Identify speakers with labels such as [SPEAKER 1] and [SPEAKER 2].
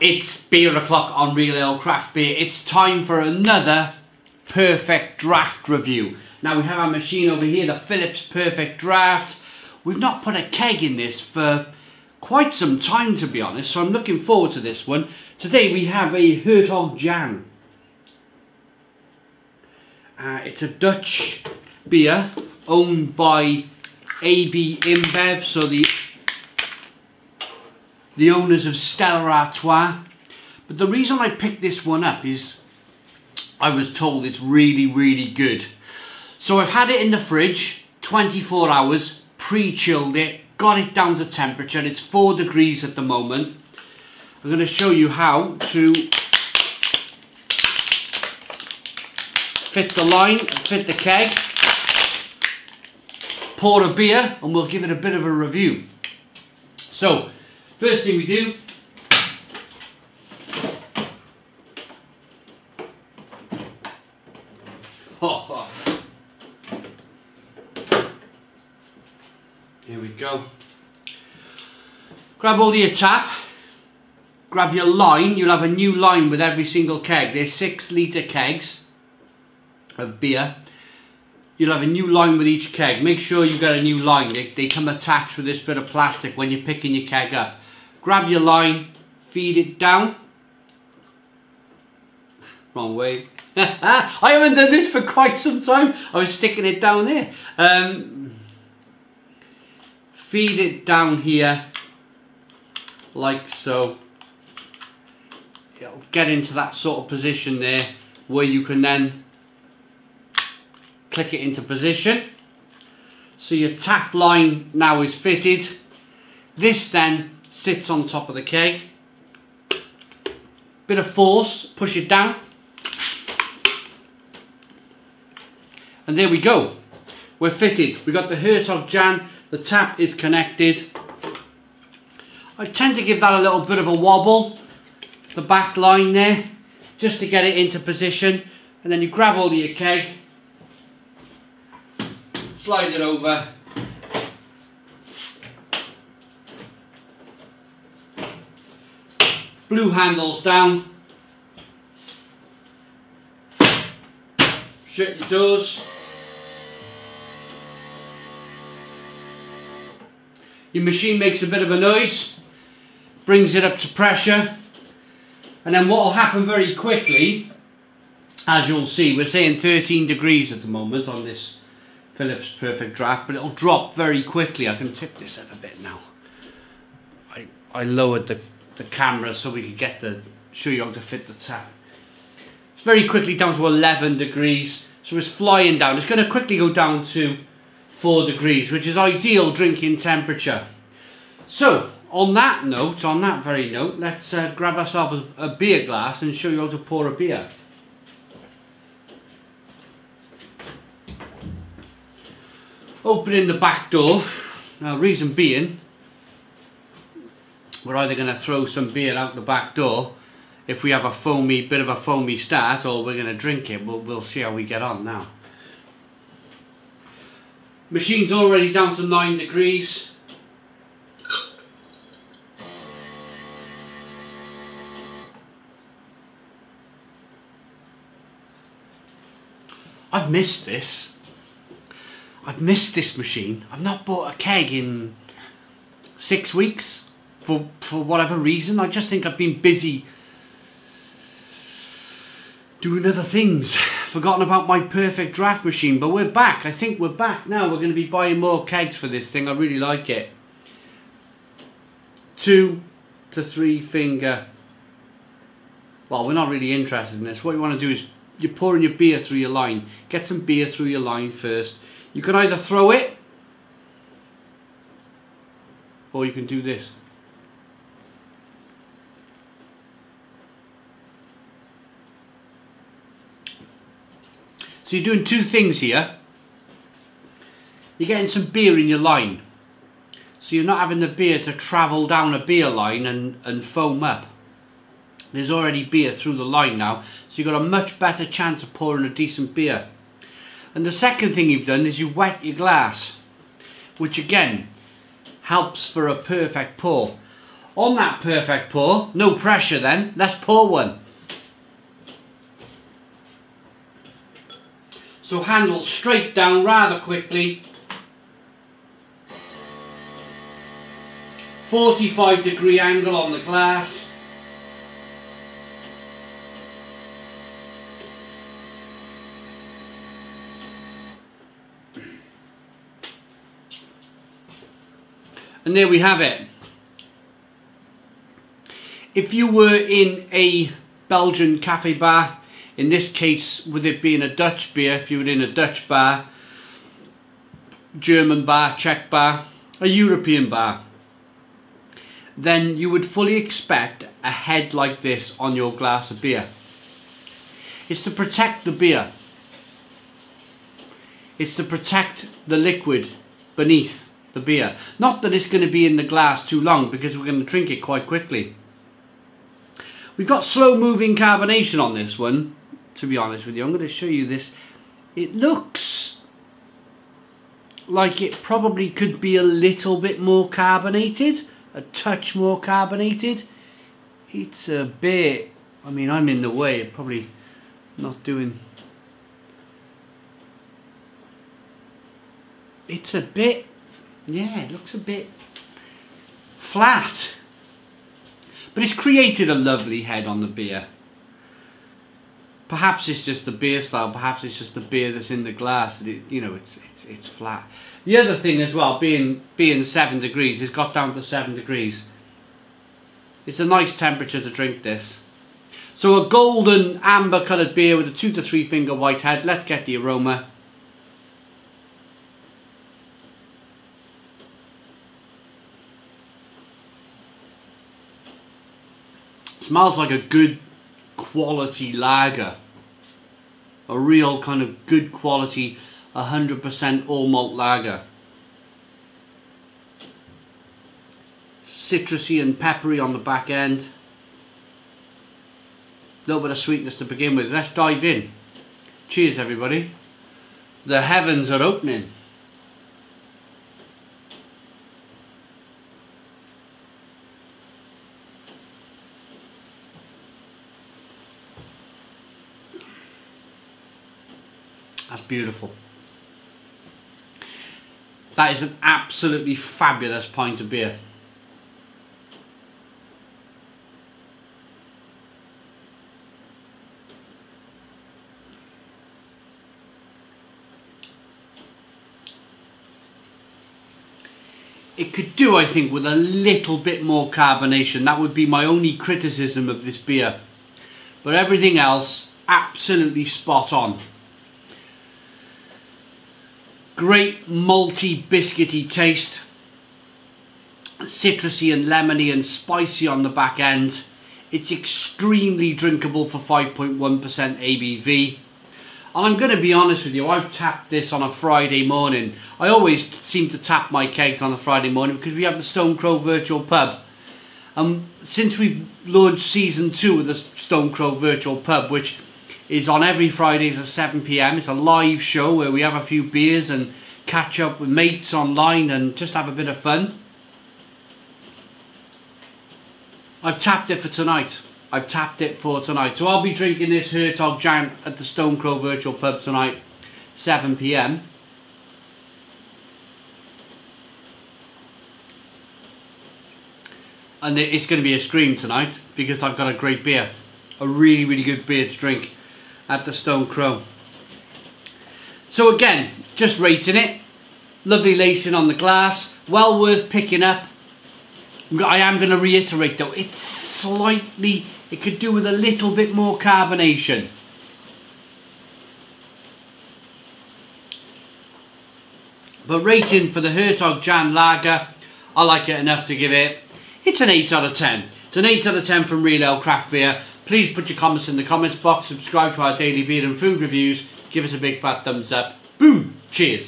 [SPEAKER 1] It's beer o'clock on Real Ale Craft Beer. It's time for another perfect draft review. Now we have our machine over here, the Philips Perfect Draft. We've not put a keg in this for quite some time to be honest, so I'm looking forward to this one. Today we have a Hertog Jan. Uh, it's a Dutch beer owned by AB InBev, so the the owners of Stella Artois. But the reason I picked this one up is I was told it's really, really good. So I've had it in the fridge, 24 hours, pre-chilled it, got it down to temperature. It's 4 degrees at the moment. I'm going to show you how to fit the line, fit the keg, pour a beer, and we'll give it a bit of a review. So, First thing we do Here we go. Grab all your tap. Grab your line. You'll have a new line with every single keg. There's six litre kegs of beer you'll have a new line with each keg. Make sure you get a new line. They, they come attached with this bit of plastic when you're picking your keg up. Grab your line, feed it down. Wrong way. I haven't done this for quite some time. I was sticking it down there. Um, feed it down here like so. It'll get into that sort of position there where you can then click it into position. So your tap line now is fitted. This then sits on top of the keg. Bit of force, push it down. And there we go. We're fitted. We've got the Hertog Jan. The tap is connected. I tend to give that a little bit of a wobble. The back line there. Just to get it into position. And then you grab all of your keg slide it over. Blue handles down. Shut your doors. Your machine makes a bit of a noise, brings it up to pressure, and then what will happen very quickly, as you'll see, we're saying 13 degrees at the moment on this Philips Perfect Draft, but it'll drop very quickly. I can tip this up a bit now. I, I lowered the, the camera so we could get the show you how to fit the tap. It's very quickly down to 11 degrees, so it's flying down. It's going to quickly go down to 4 degrees, which is ideal drinking temperature. So, on that note, on that very note, let's uh, grab ourselves a, a beer glass and show you how to pour a beer. opening the back door now reason being we're either going to throw some beer out the back door if we have a foamy bit of a foamy start or we're going to drink it. We'll, we'll see how we get on now. Machine's already down to 9 degrees. I've missed this. I've missed this machine. I've not bought a keg in six weeks for for whatever reason. I just think I've been busy doing other things. Forgotten about my perfect draft machine, but we're back. I think we're back now. We're going to be buying more kegs for this thing. I really like it. Two to three finger. Well, we're not really interested in this. What you want to do is you're pouring your beer through your line. Get some beer through your line first you can either throw it or you can do this. So you're doing two things here. You're getting some beer in your line. So you're not having the beer to travel down a beer line and, and foam up. There's already beer through the line now, so you've got a much better chance of pouring a decent beer. And the second thing you've done is you wet your glass, which again helps for a perfect pour. On that perfect pour, no pressure then, let's pour one. So handle straight down rather quickly. 45 degree angle on the glass. And there we have it. If you were in a Belgian cafe bar, in this case, with it being a Dutch beer, if you were in a Dutch bar, German bar, Czech bar, a European bar, then you would fully expect a head like this on your glass of beer. It's to protect the beer. It's to protect the liquid beneath the beer. Not that it's going to be in the glass too long because we're going to drink it quite quickly. We've got slow moving carbonation on this one, to be honest with you. I'm going to show you this. It looks like it probably could be a little bit more carbonated, a touch more carbonated. It's a bit, I mean, I'm in the way of probably not doing it's a bit yeah it looks a bit flat but it's created a lovely head on the beer perhaps it's just the beer style perhaps it's just the beer that's in the glass that it, you know it's it's it's flat. The other thing as well being being seven degrees it's got down to seven degrees. It's a nice temperature to drink this. So a golden amber coloured beer with a two to three finger white head let's get the aroma. Smells like a good quality lager. A real kind of good quality 100% all malt lager. Citrusy and peppery on the back end. A little bit of sweetness to begin with. Let's dive in. Cheers everybody. The heavens are opening. That's beautiful. That is an absolutely fabulous pint of beer. It could do, I think, with a little bit more carbonation. That would be my only criticism of this beer. But everything else, absolutely spot on. Great malty biscuity taste. Citrusy and lemony and spicy on the back end. It's extremely drinkable for 5.1% ABV. And I'm going to be honest with you, I tapped this on a Friday morning. I always seem to tap my kegs on a Friday morning because we have the Stone Crow Virtual Pub. And since we've launched season two of the Stone Crow Virtual Pub, which is on every Fridays at 7pm. It's a live show where we have a few beers and catch up with mates online and just have a bit of fun. I've tapped it for tonight. I've tapped it for tonight. So I'll be drinking this Hertog Jan at the Stone Crow Virtual Pub tonight, 7pm. And it's going to be a scream tonight because I've got a great beer. A really, really good beer to drink at the Stone Crow. So again, just rating it. Lovely lacing on the glass. Well worth picking up. I am going to reiterate though, it's slightly, it could do with a little bit more carbonation. But rating for the Hertog Jan Lager, I like it enough to give it, it's an 8 out of 10. It's an 8 out of 10 from Real Ale Craft Beer. Please put your comments in the comments box, subscribe to our daily beer and food reviews, give us a big fat thumbs up. Boom! Cheers!